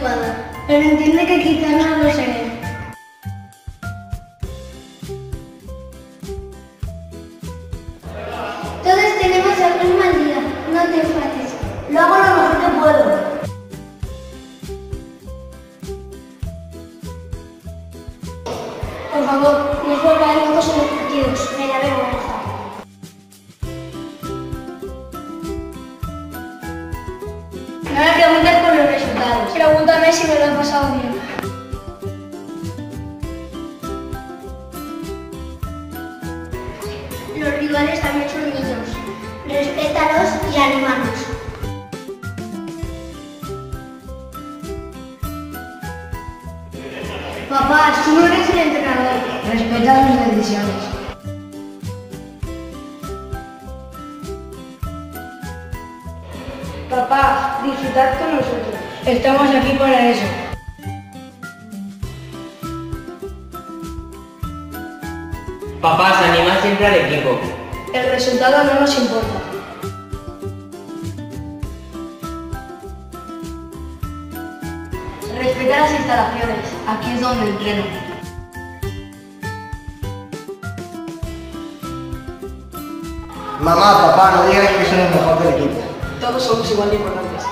Parece que quizás no lo seré. Todos tenemos algún mal día, no te enfades. Lo hago lo mejor que puedo. Por favor, no volváis locos en los partidos. Me da vergüenza. No me preguntes por. Si me lo he pasado bien. Los rivales también son niños. Respétalos y anímalos. Papá, tú no eres el entrenador. Respeta las decisiones. Papá, disfrutad con nosotros. Estamos aquí para eso. Papás, animad siempre al equipo. El resultado no nos importa. Respeta las instalaciones. Aquí es donde entreno. Mamá, papá, no digáis que soy el mejor del equipo. Todos somos igual de importantes.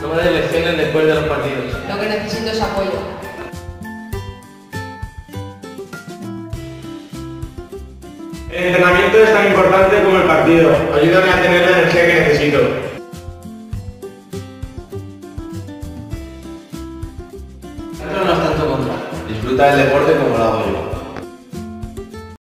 No me des lecciones después de los partidos. Lo que necesito es apoyo. El entrenamiento es tan importante como el partido. Ayúdame a tener la energía que necesito. No es tanto contra. Disfruta del deporte como lo hago yo.